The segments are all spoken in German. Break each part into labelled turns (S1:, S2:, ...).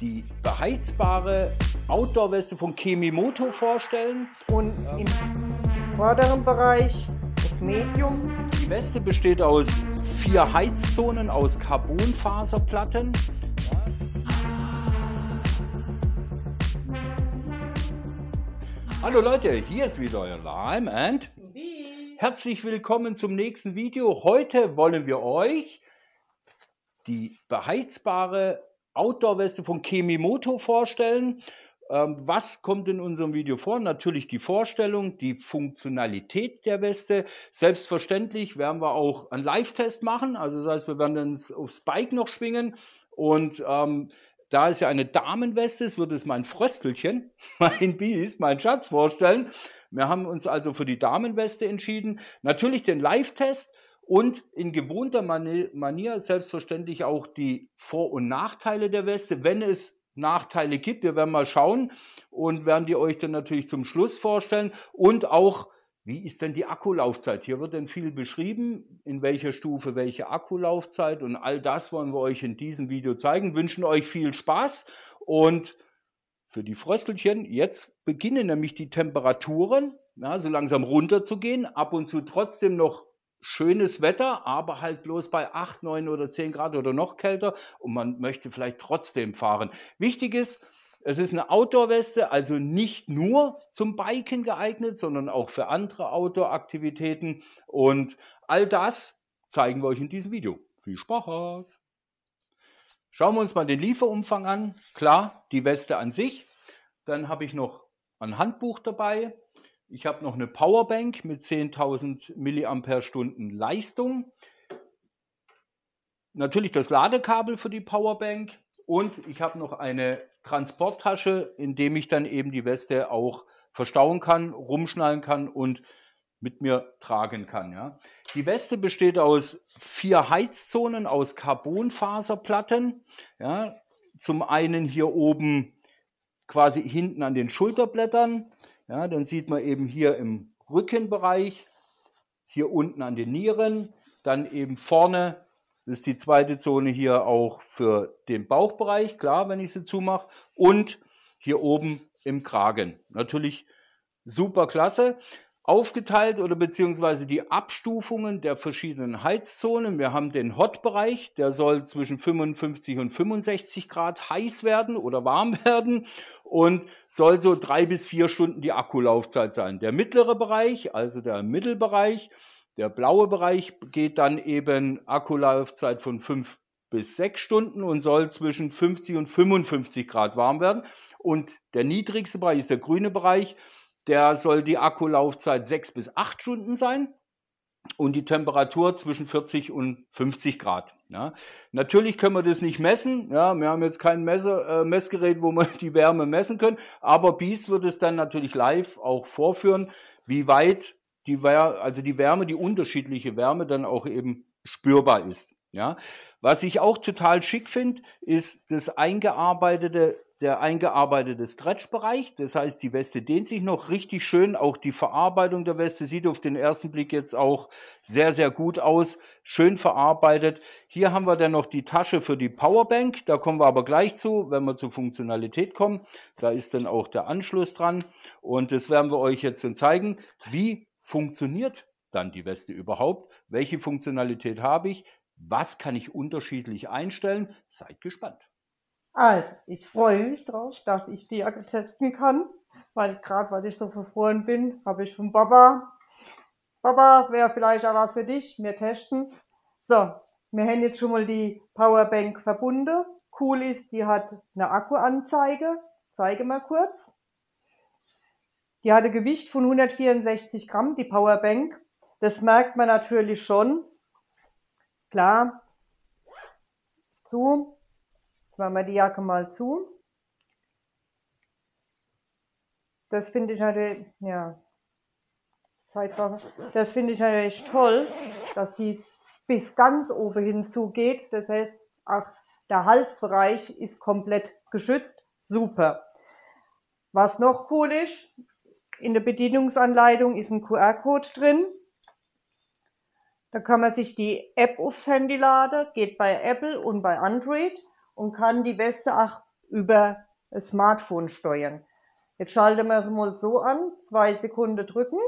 S1: die beheizbare Outdoor-Weste von Kemimoto vorstellen.
S2: Und im vorderen Bereich das Medium.
S1: Die Weste besteht aus vier Heizzonen aus Carbonfaserplatten. Hallo Leute, hier ist wieder euer Lime and herzlich willkommen zum nächsten Video. Heute wollen wir euch die beheizbare Outdoor-Weste von Kemimoto vorstellen. Ähm, was kommt in unserem Video vor? Natürlich die Vorstellung, die Funktionalität der Weste. Selbstverständlich werden wir auch einen Live-Test machen. Also das heißt, wir werden uns aufs Bike noch schwingen und ähm, da es ja eine Damenweste ist, wird es mein Fröstelchen, mein Biest, mein Schatz vorstellen. Wir haben uns also für die Damenweste entschieden. Natürlich den Live-Test und in gewohnter Manier selbstverständlich auch die Vor- und Nachteile der Weste. Wenn es Nachteile gibt, wir werden mal schauen und werden die euch dann natürlich zum Schluss vorstellen und auch wie ist denn die Akkulaufzeit? Hier wird dann viel beschrieben, in welcher Stufe welche Akkulaufzeit und all das wollen wir euch in diesem Video zeigen. Wünschen euch viel Spaß und für die Fröstelchen, jetzt beginnen nämlich die Temperaturen ja, so langsam runterzugehen, ab und zu trotzdem noch schönes Wetter, aber halt bloß bei 8, 9 oder 10 Grad oder noch kälter und man möchte vielleicht trotzdem fahren. Wichtig ist, es ist eine Outdoor-Weste, also nicht nur zum Biken geeignet, sondern auch für andere Outdoor-Aktivitäten. Und all das zeigen wir euch in diesem Video. Viel Spaß! Schauen wir uns mal den Lieferumfang an. Klar, die Weste an sich. Dann habe ich noch ein Handbuch dabei. Ich habe noch eine Powerbank mit 10.000 mAh Leistung. Natürlich das Ladekabel für die Powerbank. Und ich habe noch eine Transporttasche, in dem ich dann eben die Weste auch verstauen kann, rumschnallen kann und mit mir tragen kann. Ja. Die Weste besteht aus vier Heizzonen aus Carbonfaserplatten. Ja. Zum einen hier oben quasi hinten an den Schulterblättern. Ja, dann sieht man eben hier im Rückenbereich, hier unten an den Nieren, dann eben vorne das ist die zweite Zone hier auch für den Bauchbereich, klar, wenn ich sie zumache. Und hier oben im Kragen. Natürlich super klasse. Aufgeteilt oder beziehungsweise die Abstufungen der verschiedenen Heizzonen. Wir haben den Hot-Bereich, der soll zwischen 55 und 65 Grad heiß werden oder warm werden und soll so drei bis vier Stunden die Akkulaufzeit sein. Der mittlere Bereich, also der Mittelbereich, der blaue Bereich geht dann eben Akkulaufzeit von 5 bis 6 Stunden und soll zwischen 50 und 55 Grad warm werden. Und der niedrigste Bereich ist der grüne Bereich. Der soll die Akkulaufzeit 6 bis 8 Stunden sein und die Temperatur zwischen 40 und 50 Grad. Ja. Natürlich können wir das nicht messen. Ja, wir haben jetzt kein Messe, äh, Messgerät, wo wir die Wärme messen können. Aber Beast wird es dann natürlich live auch vorführen, wie weit die, also die Wärme, die unterschiedliche Wärme dann auch eben spürbar ist. Ja, was ich auch total schick finde, ist das eingearbeitete, der eingearbeitete Stretch-Bereich. Das heißt, die Weste dehnt sich noch richtig schön. Auch die Verarbeitung der Weste sieht auf den ersten Blick jetzt auch sehr, sehr gut aus. Schön verarbeitet. Hier haben wir dann noch die Tasche für die Powerbank. Da kommen wir aber gleich zu, wenn wir zur Funktionalität kommen. Da ist dann auch der Anschluss dran. Und das werden wir euch jetzt dann zeigen, wie funktioniert dann die Weste überhaupt? Welche Funktionalität habe ich? Was kann ich unterschiedlich einstellen? Seid gespannt.
S2: Also, ich freue mich drauf, dass ich die testen kann, weil gerade weil ich so verfroren bin, habe ich von Baba, Baba, wäre vielleicht auch was für dich, wir testen's. So, wir haben jetzt schon mal die Powerbank verbunden. Cool ist, die hat eine Akkuanzeige. Zeige mal kurz. Die hatte Gewicht von 164 Gramm, die Powerbank. Das merkt man natürlich schon. Klar. Zu. Machen wir die Jacke mal zu. Das finde ich natürlich, ja, Das finde ich natürlich toll, dass die bis ganz oben hin zugeht. Das heißt, auch der Halsbereich ist komplett geschützt. Super. Was noch cool ist, in der Bedienungsanleitung ist ein QR-Code drin. Da kann man sich die App aufs Handy laden, geht bei Apple und bei Android und kann die Weste auch über das Smartphone steuern. Jetzt schalten wir es mal so an, zwei Sekunden drücken.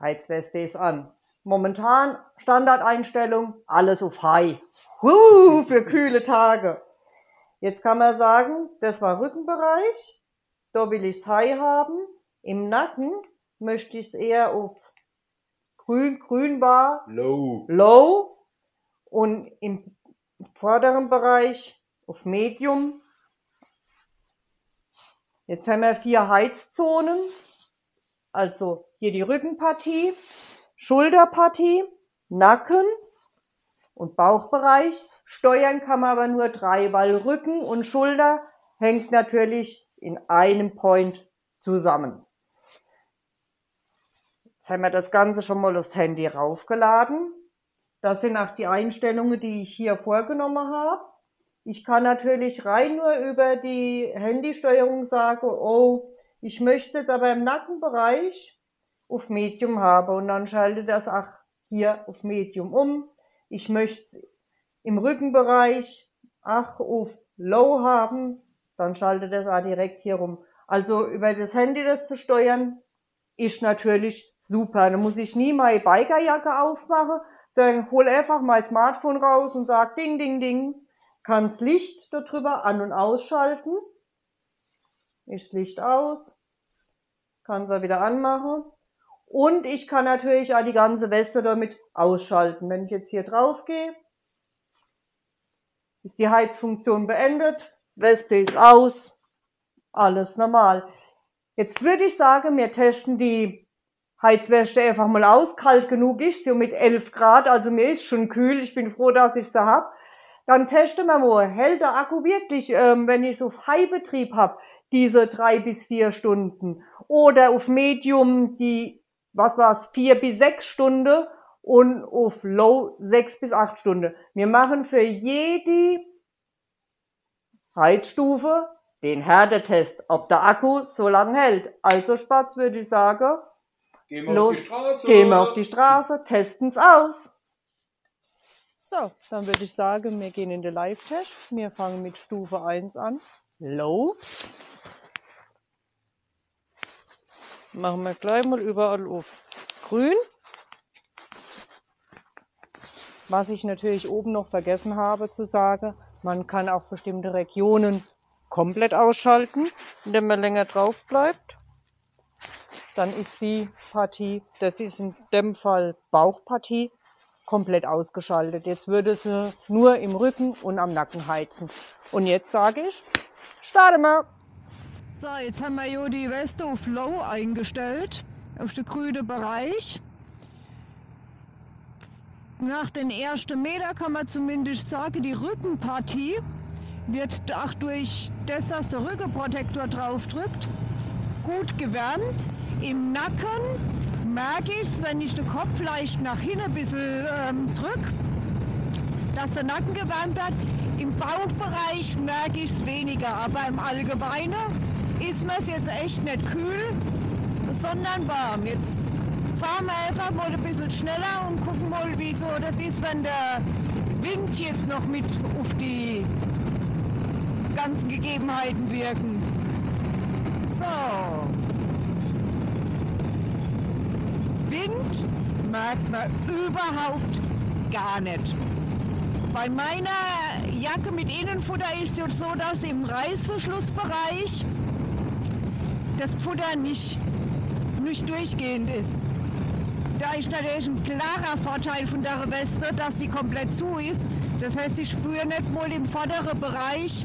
S2: Heizweste ist an. Momentan Standardeinstellung, alles auf High. Huh, für kühle Tage. Jetzt kann man sagen, das war Rückenbereich. Da will ich es High haben. Im Nacken möchte ich es eher auf grün, grün war.
S1: Low.
S2: Low. Und im vorderen Bereich auf Medium. Jetzt haben wir vier Heizzonen. Also hier die Rückenpartie, Schulterpartie, Nacken und Bauchbereich. Steuern kann man aber nur drei, weil Rücken und Schulter hängt natürlich in einem Point zusammen. Jetzt haben wir das Ganze schon mal aufs Handy raufgeladen. Das sind auch die Einstellungen, die ich hier vorgenommen habe. Ich kann natürlich rein nur über die Handysteuerung sagen, oh, ich möchte jetzt aber im Nackenbereich auf Medium haben und dann schalte das auch hier auf Medium um. Ich möchte im Rückenbereich auch auf Low haben, dann schalte das auch direkt hier rum. Also über das Handy das zu steuern, ist natürlich super. Da muss ich nie meine Bikerjacke aufmachen, sondern hol einfach mein Smartphone raus und sag ding, ding, ding. Kann das Licht darüber an- und ausschalten. Ist Licht aus. Kann es wieder anmachen. Und ich kann natürlich auch die ganze Weste damit ausschalten. Wenn ich jetzt hier drauf gehe, ist die Heizfunktion beendet. Weste ist aus. Alles normal. Jetzt würde ich sagen, wir testen die Heizwäsche einfach mal aus. Kalt genug ist sie mit 11 Grad, also mir ist schon kühl. Ich bin froh, dass ich sie hab. Dann testen wir mal, hält der Akku wirklich, ähm, wenn ich es auf High-Betrieb habe, diese drei bis vier Stunden. Oder auf Medium die, was war's, vier bis sechs Stunden und auf Low sechs bis acht Stunden. Wir machen für jede Heizstufe den Härtetest, ob der Akku so lange hält. Also Spatz würde ich sagen,
S1: Gehen wir
S2: Los,
S1: auf die Straße.
S2: gehen wir auf die Straße, testen's aus. So, dann würde ich sagen, wir gehen in den Live-Test. Wir fangen mit Stufe 1 an. Low. Machen wir gleich mal überall auf grün. Was ich natürlich oben noch vergessen habe zu sagen, man kann auch bestimmte Regionen komplett ausschalten, indem man länger drauf bleibt. Dann ist die Partie, das ist in dem Fall Bauchpartie, komplett ausgeschaltet. Jetzt würde sie nur im Rücken und am Nacken heizen. Und jetzt sage ich, starte mal. So, jetzt haben wir ja die Weste auf Low eingestellt, auf den grünen Bereich. Nach den ersten Meter kann man zumindest sagen, die Rückenpartie wird auch durch das, dass der Rückenprotektor drauf drückt, gut gewärmt. Im Nacken merke ich es, wenn ich den Kopf leicht nach hinten ein bisschen ähm, drücke, dass der Nacken gewärmt wird. Im Bauchbereich merke ich es weniger, aber im Allgemeinen ist mir es jetzt echt nicht kühl, sondern warm. Jetzt fahren wir einfach mal ein bisschen schneller und gucken mal, wie so das ist, wenn der Wind jetzt noch mit auf die ganzen Gegebenheiten wirken. So. Wind merkt man überhaupt gar nicht. Bei meiner Jacke mit Innenfutter ist es so, dass im Reißverschlussbereich das Futter nicht, nicht durchgehend ist. Da ist natürlich ein klarer Vorteil von der Weste, dass die komplett zu ist. Das heißt, ich spüre nicht mal im vorderen Bereich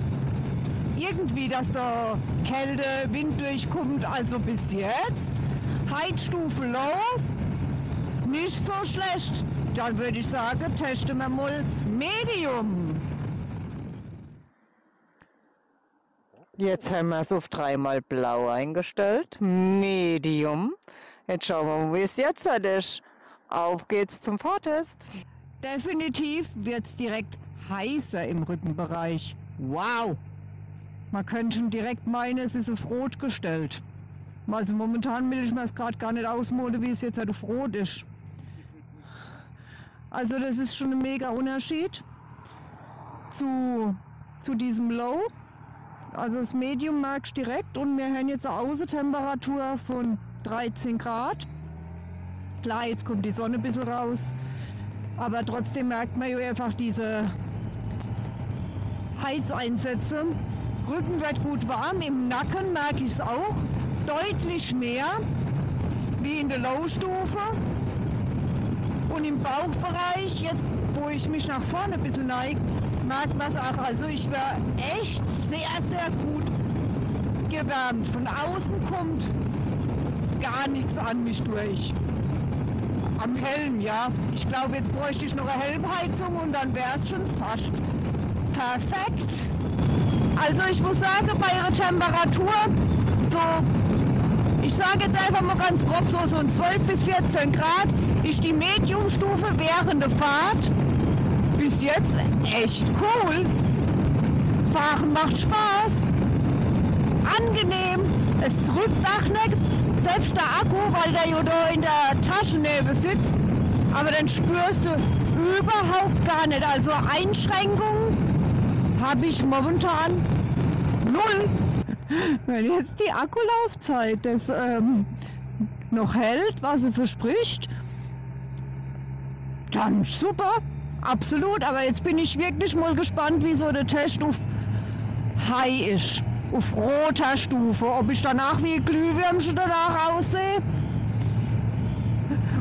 S2: irgendwie, dass da Kälte, Wind durchkommt. Also bis jetzt Heizstufe Low, nicht so schlecht. Dann würde ich sagen, testen wir mal Medium. Jetzt haben wir es auf dreimal blau eingestellt. Medium. Jetzt schauen wir mal, wie es jetzt ist. Auf geht's zum Vortest. Definitiv wird es direkt heißer im Rückenbereich. Wow! Man könnte schon direkt meinen, es ist auf Rot gestellt. Also momentan will ich mir es gerade gar nicht ausmalen, wie es jetzt halt auf Rot ist. Also das ist schon ein mega Unterschied zu
S3: zu diesem Low. Also das Medium merkst du direkt und wir haben jetzt eine Außentemperatur von 13 Grad. Klar, jetzt kommt die Sonne ein bisschen raus, aber trotzdem merkt man ja einfach diese Heizeinsätze. Rücken wird gut warm, im Nacken merke ich es auch deutlich mehr wie in der Low-Stufe. Und im Bauchbereich, jetzt wo ich mich nach vorne ein bisschen neige, merkt man es auch. Also ich war echt sehr, sehr gut gewärmt. Von außen kommt gar nichts an mich durch. Am Helm, ja. Ich glaube, jetzt bräuchte ich noch eine Helmheizung und dann wäre es schon fast perfekt. Also ich muss sagen, bei ihrer Temperatur so, ich sage jetzt einfach mal ganz grob, so, so 12 bis 14 Grad ist die Mediumstufe während der Fahrt bis jetzt echt cool. Fahren macht Spaß. Angenehm. Es drückt nach nicht. Selbst der Akku, weil der ja da in der Taschennähe sitzt. Aber dann spürst du überhaupt gar nicht. Also Einschränkungen habe ich momentan null. Wenn jetzt die Akkulaufzeit das ähm, noch hält, was sie verspricht, dann super. Absolut, aber jetzt bin ich wirklich mal gespannt, wie so der Test auf High ist. Auf roter Stufe. Ob ich danach wie Glühwürmchen danach aussehe.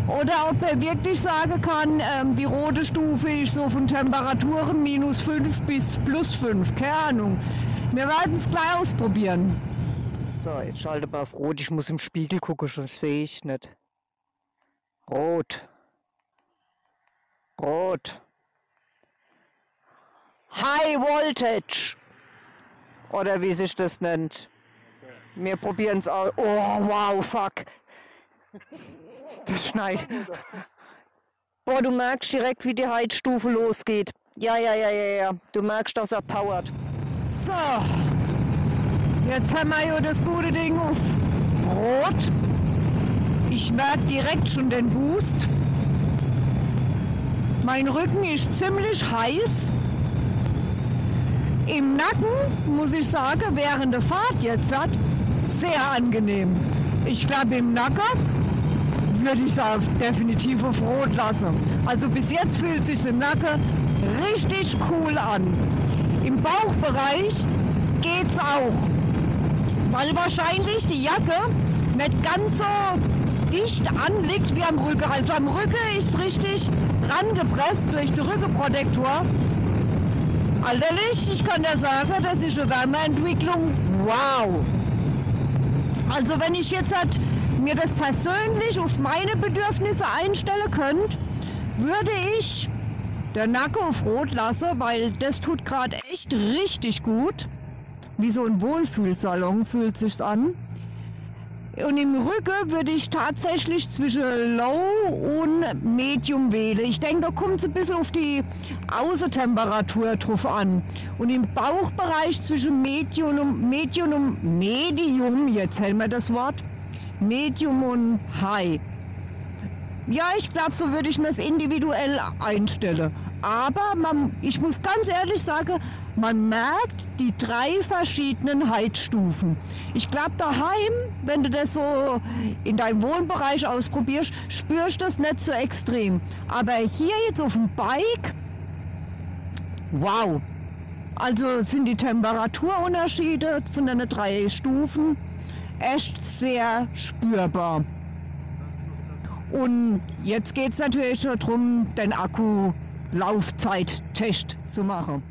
S3: Oder ob er wirklich sagen kann, ähm, die rote Stufe ist so von Temperaturen minus 5 bis plus 5. Keine Ahnung. Wir werden es gleich ausprobieren. So, jetzt schalte mal auf Rot. Ich muss im Spiegel gucken, schon sehe ich nicht. Rot. Rot. High Voltage. Oder wie sich das nennt. Wir probieren es aus. Oh, wow, fuck. Das schneit. Boah, du merkst direkt, wie die Heizstufe losgeht. Ja, ja, ja, ja, ja. Du merkst, dass er powert. So. Jetzt haben wir ja das gute Ding auf Rot. Ich merke direkt schon den Boost. Mein Rücken ist ziemlich heiß. Im Nacken, muss ich sagen, während der Fahrt jetzt hat, sehr angenehm. Ich glaube, im Nacken würde ich es definitiv auf Rot lassen. Also bis jetzt fühlt sich im Nacken richtig cool an. Im Bauchbereich geht es auch, weil wahrscheinlich die Jacke nicht ganz so dicht anliegt wie am Rücken. Also am Rücken ist richtig rangepresst durch den Rückenprotektor Alterlich, ich kann ja sagen, das ist eine Wärmeentwicklung. Wow! Also wenn ich jetzt halt mir das persönlich auf meine Bedürfnisse einstellen könnte, würde ich der Nacken auf Rot lassen, weil das tut gerade echt richtig gut. Wie so ein Wohlfühlsalon fühlt sich's an. Und im Rücken würde ich tatsächlich zwischen Low und Medium wählen. Ich denke, da kommt es ein bisschen auf die Außentemperatur drauf an. Und im Bauchbereich zwischen Medium und Medium und Medium, jetzt hält wir das Wort, Medium und High. Ja, ich glaube, so würde ich mir es individuell einstellen. Aber man, ich muss ganz ehrlich sagen, man merkt die drei verschiedenen Heizstufen. Ich glaube, daheim, wenn du das so in deinem Wohnbereich ausprobierst, spürst du das nicht so extrem. Aber hier jetzt auf dem Bike, wow. Also sind die Temperaturunterschiede von den drei Stufen echt sehr spürbar. Und jetzt geht es natürlich darum, den Akku Laufzeittest zu machen.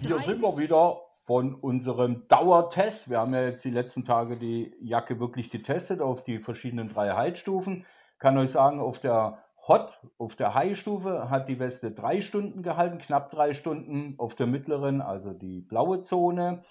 S1: Hier sind wir wieder von unserem Dauertest. Wir haben ja jetzt die letzten Tage die Jacke wirklich getestet auf die verschiedenen drei Heizstufen. Kann euch sagen, auf der Hot, auf der High-Stufe hat die Weste drei Stunden gehalten, knapp drei Stunden. Auf der mittleren, also die blaue Zone,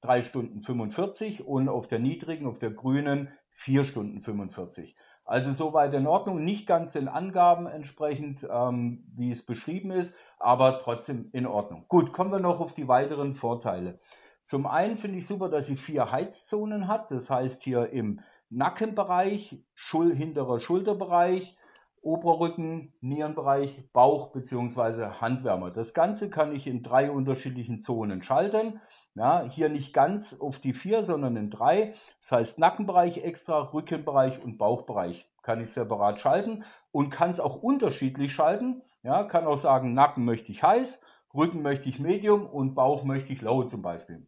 S1: drei Stunden 45 und auf der niedrigen, auf der grünen, vier Stunden 45. Also soweit in Ordnung, nicht ganz den Angaben entsprechend, ähm, wie es beschrieben ist, aber trotzdem in Ordnung. Gut, kommen wir noch auf die weiteren Vorteile. Zum einen finde ich super, dass sie vier Heizzonen hat, das heißt hier im Nackenbereich, Schul hinterer Schulterbereich Oberrücken, Nierenbereich, Bauch bzw. Handwärmer. Das Ganze kann ich in drei unterschiedlichen Zonen schalten. Ja, hier nicht ganz auf die vier, sondern in drei. Das heißt Nackenbereich extra, Rückenbereich und Bauchbereich kann ich separat schalten und kann es auch unterschiedlich schalten. Ja, kann auch sagen, Nacken möchte ich heiß, Rücken möchte ich Medium und Bauch möchte ich Low zum Beispiel.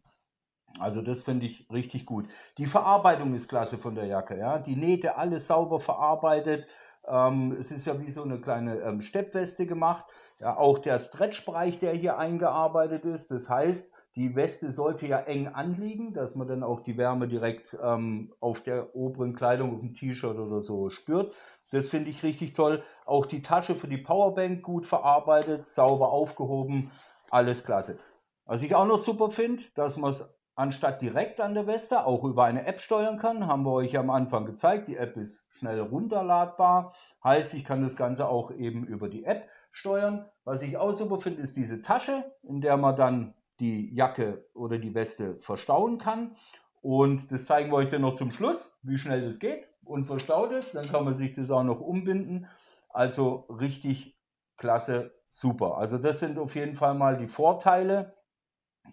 S1: Also das finde ich richtig gut. Die Verarbeitung ist klasse von der Jacke. Ja? Die Nähte alles sauber verarbeitet. Ähm, es ist ja wie so eine kleine ähm, Steppweste gemacht. Ja, auch der Stretchbereich, der hier eingearbeitet ist. Das heißt, die Weste sollte ja eng anliegen, dass man dann auch die Wärme direkt ähm, auf der oberen Kleidung, auf dem T-Shirt oder so spürt. Das finde ich richtig toll. Auch die Tasche für die Powerbank gut verarbeitet, sauber aufgehoben. Alles klasse. Was ich auch noch super finde, dass man es anstatt direkt an der Weste auch über eine App steuern kann. Haben wir euch am Anfang gezeigt. Die App ist schnell runterladbar. Heißt, ich kann das Ganze auch eben über die App steuern. Was ich auch super finde, ist diese Tasche, in der man dann die Jacke oder die Weste verstauen kann. Und das zeigen wir euch dann noch zum Schluss, wie schnell das geht und verstaut ist. Dann kann man sich das auch noch umbinden. Also richtig klasse, super. Also das sind auf jeden Fall mal die Vorteile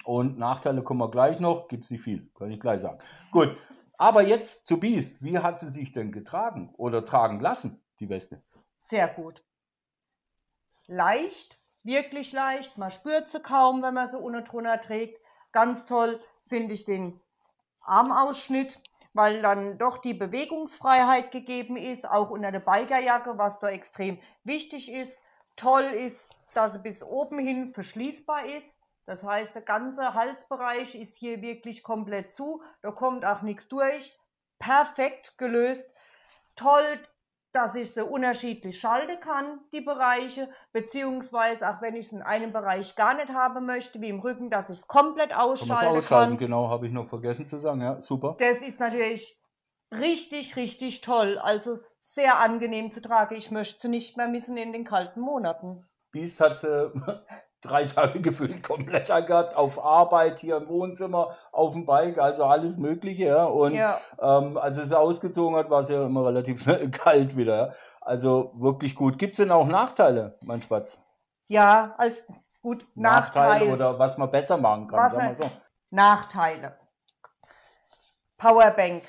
S1: und Nachteile kommen wir gleich noch. Gibt es nicht viel, kann ich gleich sagen. Gut, aber jetzt zu Beast. Wie hat sie sich denn getragen oder tragen lassen, die Weste?
S2: Sehr gut. Leicht, wirklich leicht. Man spürt sie kaum, wenn man sie ohne drunter trägt. Ganz toll finde ich den Armausschnitt, weil dann doch die Bewegungsfreiheit gegeben ist, auch unter der Bikerjacke, was da extrem wichtig ist. Toll ist, dass sie bis oben hin verschließbar ist. Das heißt, der ganze Halsbereich ist hier wirklich komplett zu. Da kommt auch nichts durch. Perfekt gelöst. Toll, dass ich sie unterschiedlich schalten kann, die Bereiche, beziehungsweise auch wenn ich es in einem Bereich gar nicht haben möchte, wie im Rücken, dass ich es komplett ausschalten kann. ausschalten, kann.
S1: genau, habe ich noch vergessen zu sagen, ja, super.
S2: Das ist natürlich richtig, richtig toll, also sehr angenehm zu tragen. Ich möchte sie nicht mehr missen in den kalten Monaten.
S1: Beast hat sie drei Tage gefühlt komplett gehabt, auf Arbeit, hier im Wohnzimmer, auf dem Bike, also alles Mögliche. Ja. Und ja. Ähm, als es ausgezogen hat, war es ja immer relativ schnell kalt wieder. Also wirklich gut. Gibt es denn auch Nachteile, mein Spatz?
S2: Ja, als gut Nachteile. Nachteile
S1: oder was man besser machen kann, sagen wir so.
S2: Nachteile. Powerbank.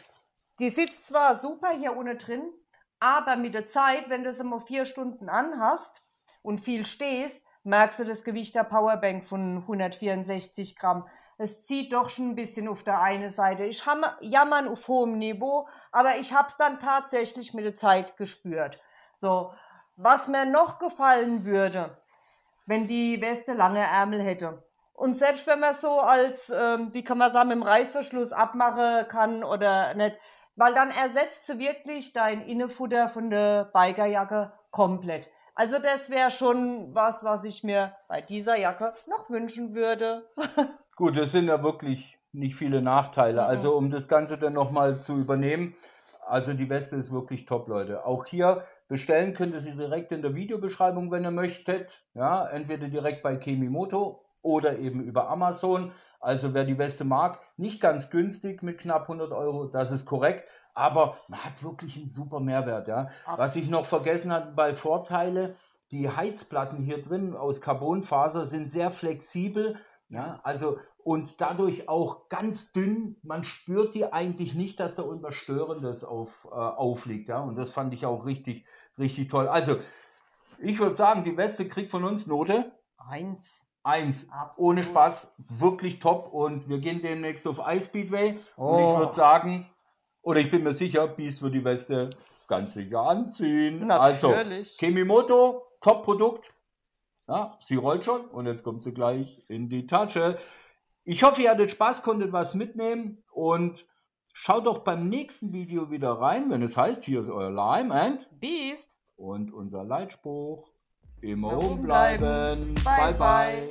S2: Die sitzt zwar super hier unten drin, aber mit der Zeit, wenn du sie mal vier Stunden anhast und viel stehst, merkst du das Gewicht der Powerbank von 164 Gramm. Es zieht doch schon ein bisschen auf der einen Seite. Ich jammern auf hohem Niveau, aber ich habe es dann tatsächlich mit der Zeit gespürt. So, was mir noch gefallen würde, wenn die Weste lange Ärmel hätte. Und selbst wenn man so als, ähm, wie kann man sagen, mit dem Reißverschluss abmachen kann oder nicht, weil dann ersetzt sie wirklich dein Innefutter von der Bikerjacke komplett. Also das wäre schon was, was ich mir bei dieser Jacke noch wünschen würde.
S1: Gut, das sind ja wirklich nicht viele Nachteile. Mhm. Also um das Ganze dann nochmal zu übernehmen, also die Weste ist wirklich top, Leute. Auch hier bestellen könnt ihr sie direkt in der Videobeschreibung, wenn ihr möchtet. Ja, entweder direkt bei Kemimoto oder eben über Amazon. Also wer die Weste mag, nicht ganz günstig mit knapp 100 Euro, das ist korrekt aber man hat wirklich einen super Mehrwert. Ja. Was ich noch vergessen hatte bei Vorteile, die Heizplatten hier drin aus Carbonfaser sind sehr flexibel. Ja, also und dadurch auch ganz dünn. Man spürt die eigentlich nicht, dass da irgendwas Störendes auf, äh, aufliegt. Ja, und das fand ich auch richtig, richtig toll. Also, ich würde sagen, die Weste kriegt von uns Note.
S2: Eins.
S1: Eins. Absolut. Ohne Spaß. Wirklich top. Und wir gehen demnächst auf iSpeedway. Oh. Und ich würde sagen, oder ich bin mir sicher, Beast wird die Weste ganz sicher anziehen. Natürlich. Also, Kemimoto, Top-Produkt. Ja, sie rollt schon und jetzt kommt sie gleich in die Tasche. Ich hoffe, ihr hattet Spaß, konntet was mitnehmen und schaut doch beim nächsten Video wieder rein, wenn es heißt, hier ist euer Lime and
S2: Beast.
S1: Und unser Leitspruch, immer oben bleiben. Bye, bye. bye.